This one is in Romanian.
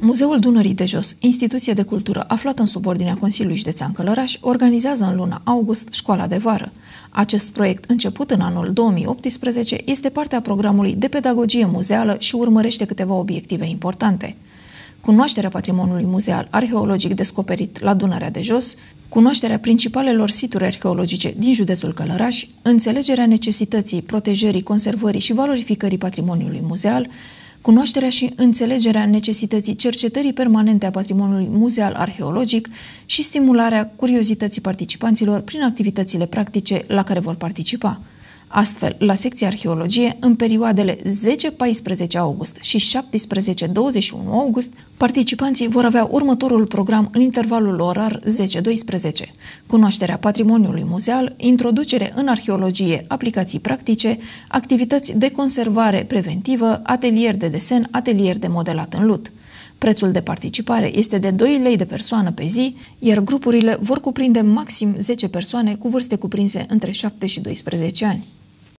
Muzeul Dunării de Jos, instituție de cultură aflată în subordinea Consiliului Județean Călăraș, organizează în luna august școala de vară. Acest proiect, început în anul 2018, este parte a programului de pedagogie muzeală și urmărește câteva obiective importante. Cunoașterea patrimoniului muzeal arheologic descoperit la Dunărea de Jos, cunoașterea principalelor situri arheologice din județul Călăraș, înțelegerea necesității protejării, conservării și valorificării patrimoniului muzeal, cunoașterea și înțelegerea necesității cercetării permanente a patrimoniului muzeal arheologic și stimularea curiozității participanților prin activitățile practice la care vor participa. Astfel, la secția arheologie, în perioadele 10-14 august și 17-21 august, participanții vor avea următorul program în intervalul orar 10-12. Cunoașterea patrimoniului muzeal, introducere în arheologie, aplicații practice, activități de conservare preventivă, atelier de desen, atelier de modelat în lut. Prețul de participare este de 2 lei de persoană pe zi, iar grupurile vor cuprinde maxim 10 persoane cu vârste cuprinse între 7 și 12 ani.